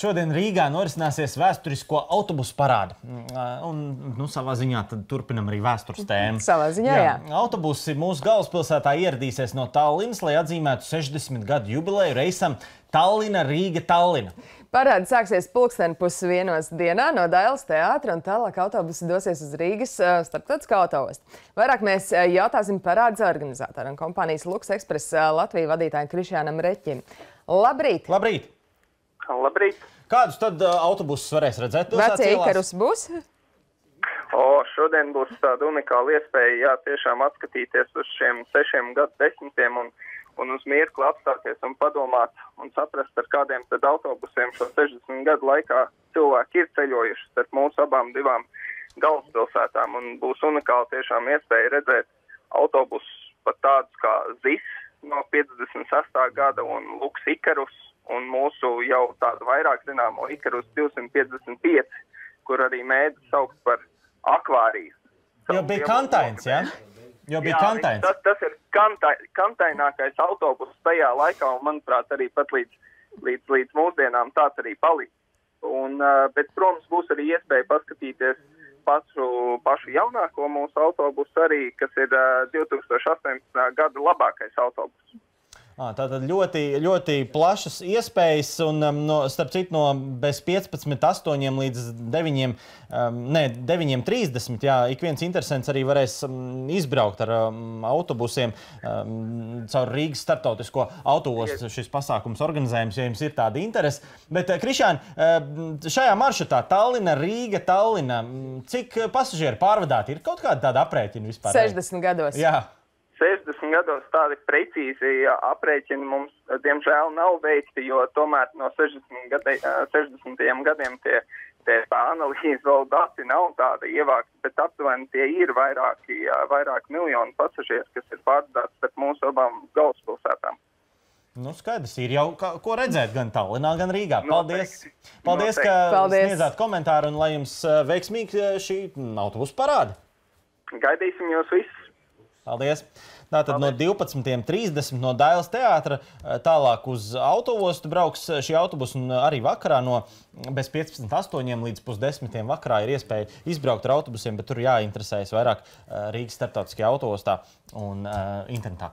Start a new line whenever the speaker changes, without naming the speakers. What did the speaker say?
Šodien Rīgā norisināsies vēsturisko autobusu parāde. Un, nu, savā ziņā turpinam arī vēstures tēmu.
Savā ziņā, jā. jā.
Autobusi mūsu galvaspilsētā ieradīsies no Tallinas, lai atzīmētu 60 gadu jubileju reisam Tallina, Rīga, Tallina.
Parādi sāksies pulksteni pusdienos dienā no Dailas teātra un tālāk autobusi dosies uz Rīgas starptautiskā autoostu. Vairāk mēs jautāsim parādes organizatoram kompānijas Lux Express Latviju vadītājiem Krišjānam Reķim. Labrīt!
Labrīt!
Labrīt!
Kādus tad uh, autobusus varēs redzēt?
Vecie Ikarus būs?
O, šodien būs tāda unikāla iespēja, jā, tiešām atskatīties uz šiem sešiem gadu desmitiem un, un uz mirkli apstāties un padomāt un saprast, ar kādiem tad autobusiem šo 60 gadu laikā cilvēki ir ceļojuši starp mūsu abām divām galvaspilsētām. Un būs unikāla tiešām iespēja redzēt autobusus pat tādus kā ZIS no 56. gada un Luks Ikarus un mūsu jau tādu vairāk zināmo Ikarus 255, kur arī mēdz saukt par akvāriju.
Jo bija kantains, jā? Ja? Jo bija
jā,
kantains.
Tas, tas ir kantai, kantainākais autobus tajā laikā, un manuprāt, arī pat līdz, līdz, līdz mūsdienām tāds arī paliks. Un, bet, protams, būs arī iespēja paskatīties pašu, pašu jaunāko mūsu autobusu arī, kas ir 2018. gada labākais autobus.
Tātad ļoti, ļoti plašas iespējas, un um, no, starp citu, no bez 15, 8 līdz 9, um, ne, 9.30. Jā, ik viens interesants arī varēs um, izbraukt ar um, autobusiem um, caur Rīgas starptautisko autoostu. Šis pasākums organizējums, ja jums ir tāda interese. Bet, uh, Krišān, uh, šajā maršrutā Tallina, Rīga, Tallina, cik pasažieri pārvadāti ir kaut kāda tāda aprēķina vispār?
60 gados.
Jā.
60 gados tādi precīzi aprēķini mums, diemžēl, nav veikti, jo tomēr no 60, gadi, 60. gadiem tie, tie analīzes vēl dati nav tādi ievākti, bet aptuveni tie ir vairāki, vairāki miljoni pasažieru, kas ir pārdāts starp mūsu abām galvaspilsētām.
Nu, skaidrs, ir jau kā, ko redzēt gan Tallinā, gan Rīgā. Paldies, Noteikti. Paldies ka Paldies. sniedzāt komentāru un lai jums veiksmīgi šī autobusu parāda.
Gaidīsim jūs visus!
Paldies! Tātad no 12.30 no Dailas teātra eh, tālāk uz autoostu brauks eh, šī autobusa. Un arī vakarā no bez 15.8 līdz pusdesmitiem vakarā ir iespēja izbraukt ar autobusiem, bet tur jāinteresējas vairāk eh, Rīgas starptautiskajā autoostā un uh, internetā.